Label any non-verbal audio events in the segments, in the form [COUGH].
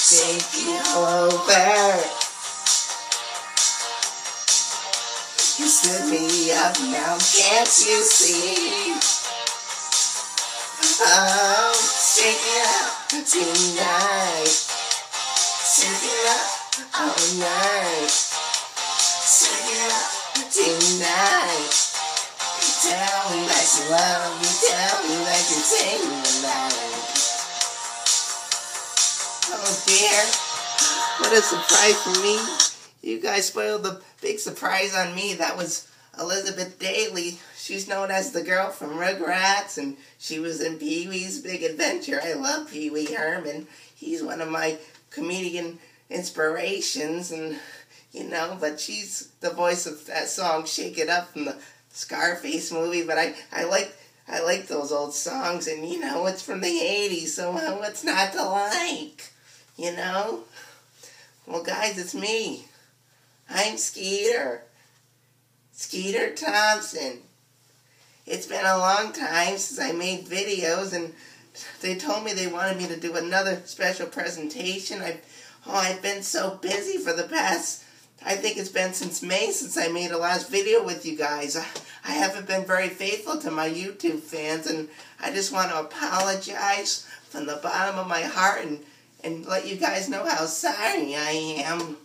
taking over. You stood me up now, can't you see? Shake it up tonight. It up all night. It up tonight. Tell me that you love me, tell me that you take me tonight. Oh dear, what a surprise for me. You guys spoiled the big surprise on me. That was Elizabeth Daily. She's known as the girl from Rugrats, and she was in Pee Wee's Big Adventure. I love Pee Wee Herman. He's one of my comedian inspirations, and you know, but she's the voice of that song "Shake It Up" from the Scarface movie. But I, I like, I like those old songs, and you know, it's from the '80s, so uh, what's not to like? You know. Well, guys, it's me. I'm Skeeter. Skeeter Thompson. It's been a long time since I made videos, and they told me they wanted me to do another special presentation. I, oh, I've been so busy for the past. I think it's been since May since I made a last video with you guys. I, I haven't been very faithful to my YouTube fans, and I just want to apologize from the bottom of my heart and, and let you guys know how sorry I am.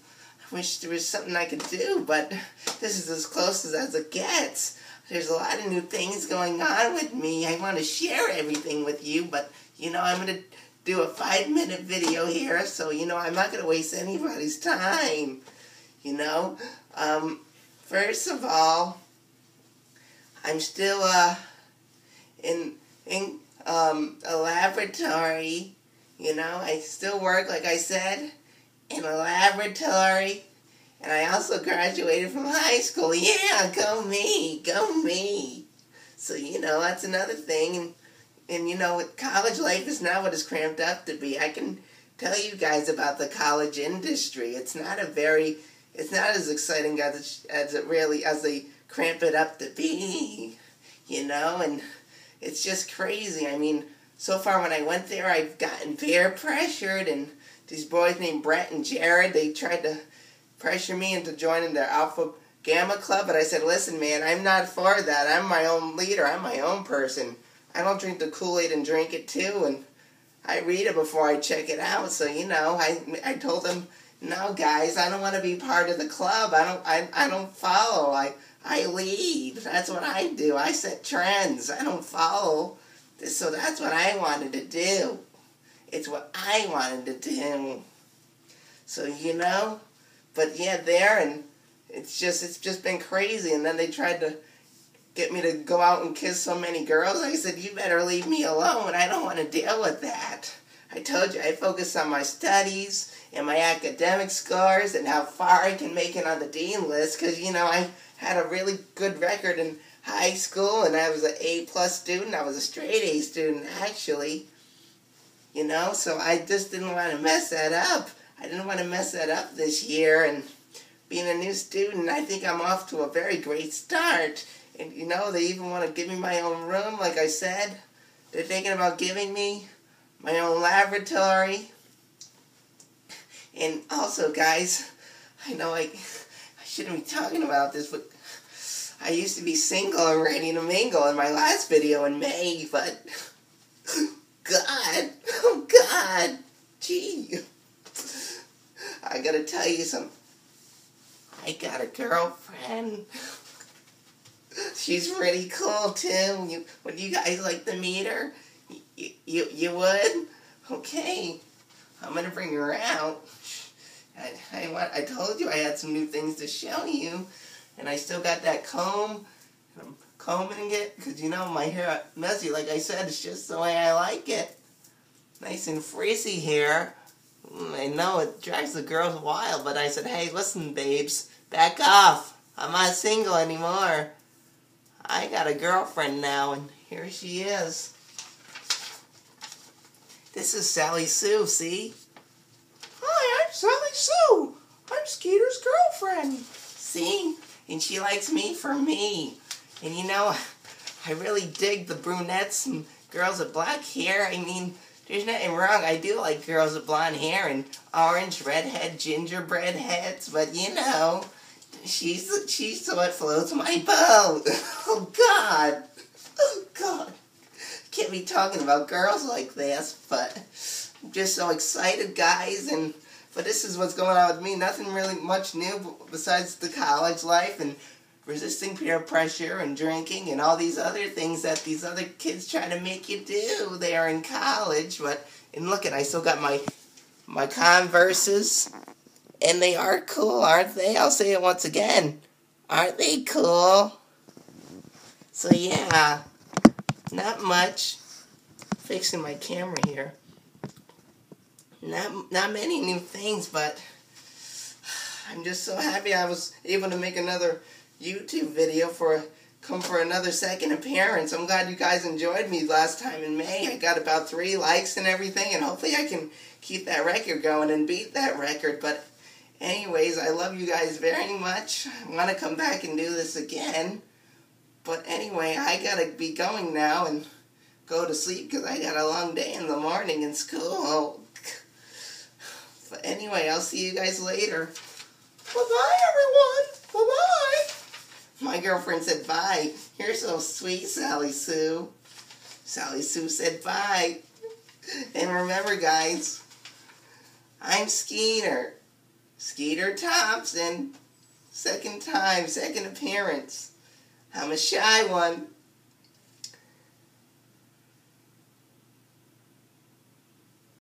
I wish there was something I could do, but this is as close as, it gets. There's a lot of new things going on with me. I want to share everything with you, but you know, I'm going to do a five minute video here, so you know, I'm not going to waste anybody's time. You know, um, first of all, I'm still uh, in in um, a laboratory. You know, I still work, like I said, in a laboratory. And I also graduated from high school. Yeah, go me, go me. So, you know, that's another thing. And, and you know, college life is not what it's cramped up to be. I can tell you guys about the college industry. It's not a very, it's not as exciting as, as it really, as they cramp it up to be. You know, and it's just crazy. I mean, so far when I went there, I've gotten peer pressured and these boys named Brett and Jared, they tried to pressure me into joining their Alpha Gamma Club, but I said, listen, man, I'm not for that. I'm my own leader. I'm my own person. I don't drink the Kool-Aid and drink it too, and I read it before I check it out. So, you know, I, I told them, no, guys, I don't want to be part of the club. I don't, I, I don't follow. I, I lead. That's what I do. I set trends. I don't follow. So that's what I wanted to do. It's what I wanted to do. So, you know, but yeah, there and it's just it's just been crazy. And then they tried to get me to go out and kiss so many girls. I said, you better leave me alone. I don't want to deal with that. I told you I focus on my studies and my academic scores and how far I can make it on the dean list because you know I had a really good record in high school and I was an A plus student. I was a straight A student actually. You know, so I just didn't want to mess that up. I didn't want to mess that up this year and being a new student, I think I'm off to a very great start. And you know, they even want to give me my own room, like I said. They're thinking about giving me my own laboratory. And also, guys, I know I, I shouldn't be talking about this, but I used to be single and ready to mingle in my last video in May, but God, oh God, gee. I gotta tell you something. I got a girlfriend. She's pretty cool too. You, would you guys like to meet her? You, you, would? [LAUGHS] Okay. I'm gonna bring her out. I, I, want, I told you I had some new things to show you. And I still got that comb. I'm combing it because you know my hair messy. Like I said, it's just the way I like it. Nice and frizzy hair. Mm, I know it drives the girls wild, but I said, hey, listen, babes, back off. I'm not single anymore. I got a girlfriend now, and here she is. This is Sally Sue, see? Hi, I'm Sally Sue. I'm Skeeter's girlfriend. See? And she likes me for me. And you know, I really dig the brunettes and girls with black hair. I mean, there's nothing wrong. I do like girls with blonde hair and orange, redhead, gingerbread heads, but you know, she's she's what floats my boat. [LAUGHS] Oh God, oh God, can't be talking about girls like this, but I'm just so excited, guys, and but this is what's going on with me. Nothing really much new besides the college life and resisting peer pressure and drinking and all these other things that these other kids try to make you do. They are in college, but and look at I still got my my Converses, and they are cool, aren't they? I'll say it once again. Aren't they cool? So yeah, not much. Fixing my camera here. Not not many new things, but I'm just so happy I was able to make another YouTube video for come for another second appearance. I'm glad you guys enjoyed me last time in May. I got about three likes and everything, and hopefully I can keep that record going and beat that record. But anyways, I love you guys very much. I want to come back and do this again. But anyway, I gotta be going now and go to sleep because I got a long day in the morning in school. [SIGHS] But anyway, I'll see you guys later. Bye bye, everyone. Bye bye. My girlfriend said bye. You're so sweet, Sally Sue. Sally Sue said bye. And remember, guys, I'm Skeeter. Skeeter Thompson. Second time, second appearance. I'm a shy one.